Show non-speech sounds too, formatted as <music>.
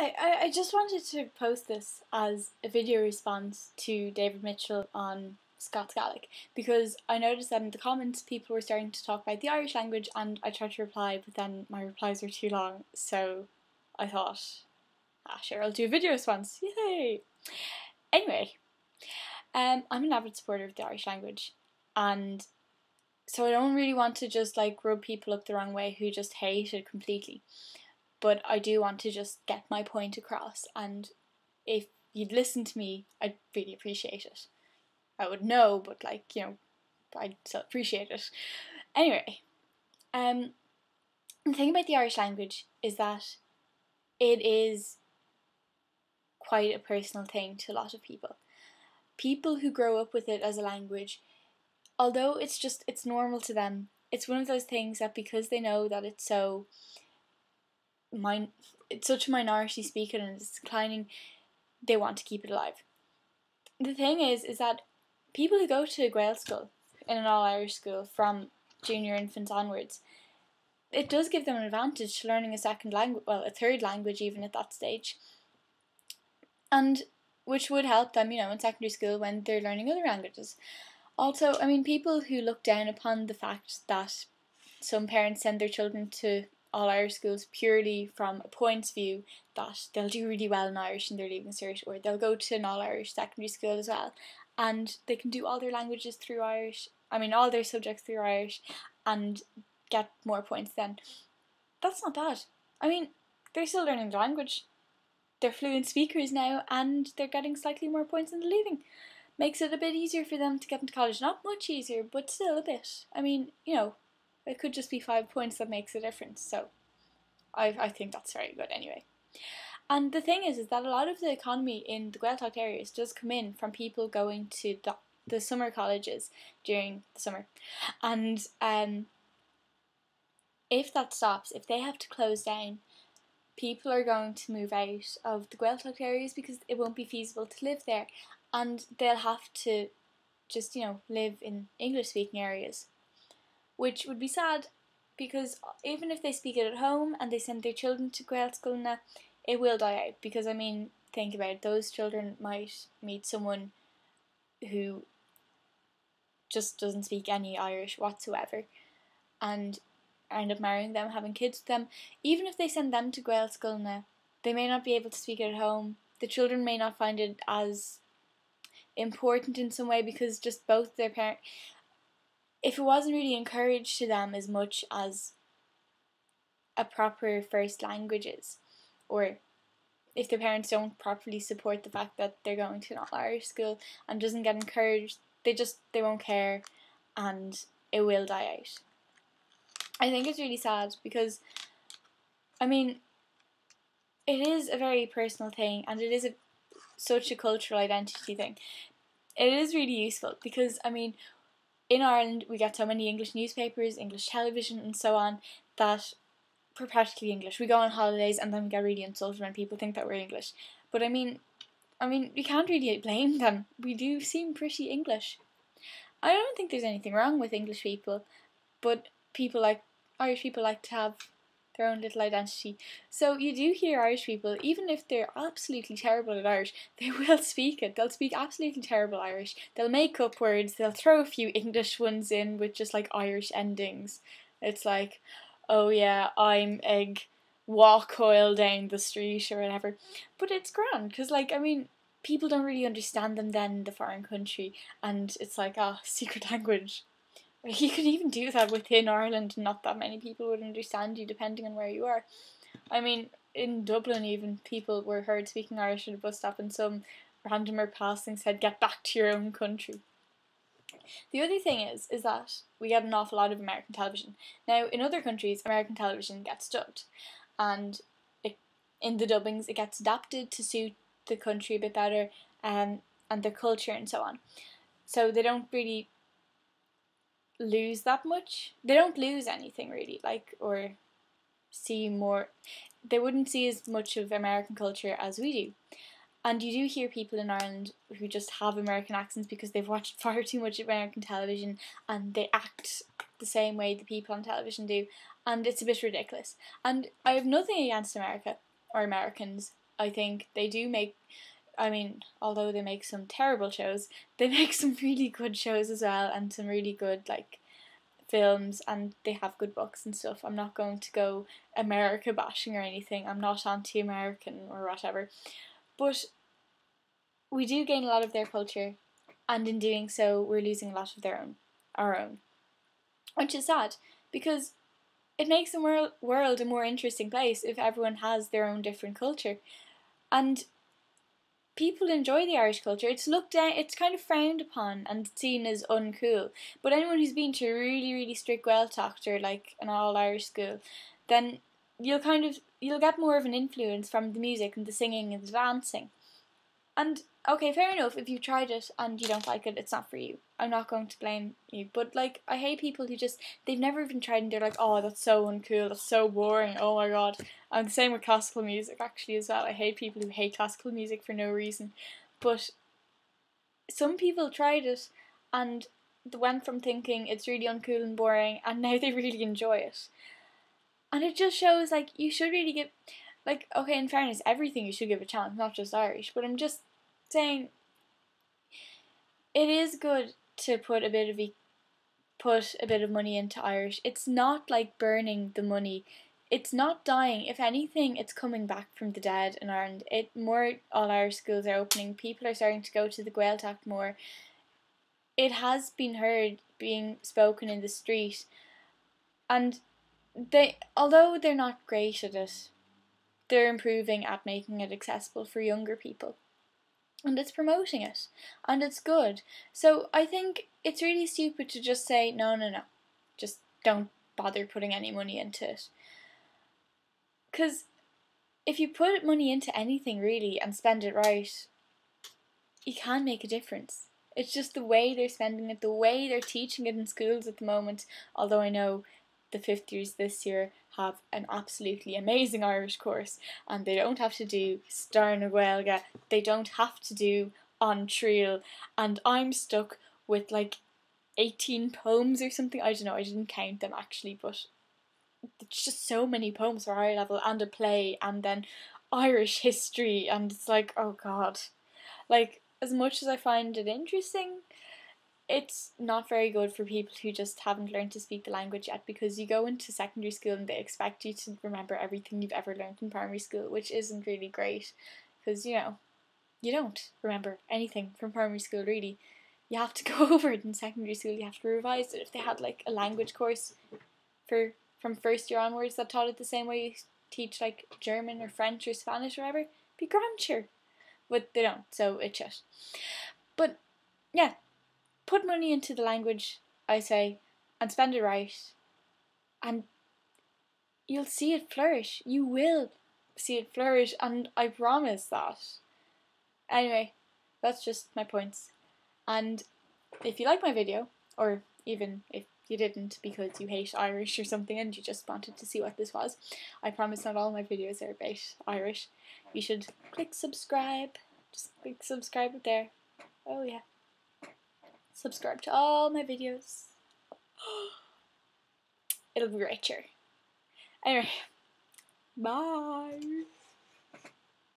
Hi, I, I just wanted to post this as a video response to David Mitchell on Scots Gaelic because I noticed that in the comments people were starting to talk about the Irish language and I tried to reply but then my replies were too long so I thought, ah sure I'll do a video response, yay! Anyway, um, I'm an avid supporter of the Irish language and so I don't really want to just like rub people up the wrong way who just hate it completely but I do want to just get my point across and if you'd listen to me I'd really appreciate it. I would know but like you know I'd still appreciate it. Anyway, um, the thing about the Irish language is that it is quite a personal thing to a lot of people. People who grow up with it as a language, although it's just it's normal to them, it's one of those things that because they know that it's so min- it's such a minority speaker and it's declining, they want to keep it alive. The thing is, is that people who go to Gaelscoil in an all Irish school from junior infants onwards, it does give them an advantage to learning a second language, well, a third language even at that stage, and which would help them, you know, in secondary school when they're learning other languages. Also, I mean, people who look down upon the fact that some parents send their children to all Irish schools purely from a points view that they'll do really well in Irish and they're leaving cert, or they'll go to an all Irish secondary school as well, and they can do all their languages through Irish. I mean, all their subjects through Irish, and get more points. Then that's not bad. I mean, their still learning the language. They're fluent speakers now, and they're getting slightly more points in the leaving. Makes it a bit easier for them to get into college. Not much easier, but still a bit. I mean, you know, it could just be five points that makes a difference. So I, I think that's very good anyway. And the thing is, is that a lot of the economy in the Gaeltacht areas does come in from people going to the, the summer colleges during the summer. And um, if that stops, if they have to close down, people are going to move out of the Gaeltacht areas because it won't be feasible to live there. And they'll have to just, you know, live in English speaking areas which would be sad because even if they speak it at home and they send their children to Gaelscoil now, it will die out because I mean, think about it, those children might meet someone who just doesn't speak any Irish whatsoever and end up marrying them, having kids with them. Even if they send them to Gaelscoil now, they may not be able to speak it at home. The children may not find it as important in some way because just both their parents if it wasn't really encouraged to them as much as a proper first language is, or if their parents don't properly support the fact that they're going to an Irish school and doesn't get encouraged, they just they won't care and it will die out. I think it's really sad because I mean it is a very personal thing and it is a such a cultural identity thing. It is really useful because I mean in Ireland, we get so many English newspapers, English television, and so on that we're practically English. We go on holidays and then we get really insulted when people think that we're English. But I mean, I mean, you can't really blame them. We do seem pretty English. I don't think there's anything wrong with English people, but people like Irish people like to have their own little identity. So you do hear Irish people, even if they're absolutely terrible at Irish, <laughs> they will speak it. They'll speak absolutely terrible Irish. They'll make up words. They'll throw a few English ones in with just like Irish endings. It's like, oh yeah, I'm egg walk oil down the street or whatever. But it's grand because, like, I mean, people don't really understand them then in the foreign country, and it's like, ah, oh, <laughs> secret language. You could even do that within Ireland, not that many people would understand you depending on where you are. I mean, in Dublin, even people were heard speaking Irish at a bus stop, and some randomer passing said, Get back to your own country. The other thing is, is that we get an awful lot of American television. Now, in other countries, American television gets dubbed, and it, in the dubbings, it gets adapted to suit the country a bit better, um, and their culture and so on. So they don't really lose that much. They don't lose anything really, like or see more. They wouldn't see as much of American culture as we do. And you do hear people in Ireland who just have American accents because they've watched <laughs> far too much American television and they act the same way the people on television do, and it's a bit ridiculous. And I have nothing against America or Americans, I think they do make I mean, although they make some terrible shows, they <laughs> make some really good shows as well and some really good like films and they have good books and stuff. I'm not going to go America bashing or anything. I'm not anti American or whatever. But we do gain a lot of their culture and in doing so we're losing a lot of their own our own. Which is sad because it makes the world world a more interesting place if everyone has their own different culture. And people enjoy the Irish culture. It's looked at, it's kind of frowned upon and seen as uncool. But anyone who's been to a really, really strict Gaeltacht or like an all Irish school, then you'll kind of you'll get more of an influence from the music and the singing and the dancing. And okay, fair enough. If you tried it and you don't like it, it's not for you. I'm not going to blame you. But like, I hate people who just they've never even tried and they're like, oh, that's so uncool. That's so boring. Oh my god. And the same with classical music actually as well. I hate people who hate classical music for no reason. But some people tried it and went from thinking it's really uncool and boring, and now they really enjoy it. And it just shows like you should really give like okay in fairness everything you should give a chance not just irish but i'm just saying it is good to put a bit of put a bit of money into Irish. It's not like burning the money. It's not dying. If anything, it's coming back from the dead in Ireland. It more all Irish schools are opening. People are starting to go to the Gaeltacht more. It has been heard being spoken in the street, and they although they're not great at it, they're improving at making it accessible for younger people and it's promoting it and it's good. So I think it's really stupid to just say no no no. Just don't bother putting any money into it. Cuz if you put money into anything really and spend it right, you can make a difference. It's just the way they're spending it, the way they're teaching it in schools at the moment. Although I know the fifth years this year have an absolutely amazing Irish course and they don't have to do Stair na Gaeilge, they don't have to do An Triail, and I'm stuck with like 18 poems or something. I don't know, I didn't count them actually, but it's just so many poems for higher level and a play and then Irish history and it's like, oh god. Like, as much as I find it interesting, it's not very good for people who just haven't learned to speak the language yet because you go into secondary school and they expect you to remember everything you've ever learned in primary school, which isn't really great because you know you don't remember anything from primary school really. You have to <laughs> go over it in secondary school. You have to revise it. If they had like a language course for from first year onwards that taught it the same way you teach like German or French or Spanish or whatever, be grand sure. But they don't, so it's just. But yeah, put money into the language, I say, and spend it right, and you'll see it flourish. You will see it flourish, and I promise that. Anyway, that's just my points. And if you like my video, or even if you didn't because you hate Irish or something and you just wanted to see what this was, I promise not all my videos are about Irish. You should click subscribe. Just click subscribe there. Oh yeah subscribe to all my videos. <gasps> It'll be right here. Anyway, bye.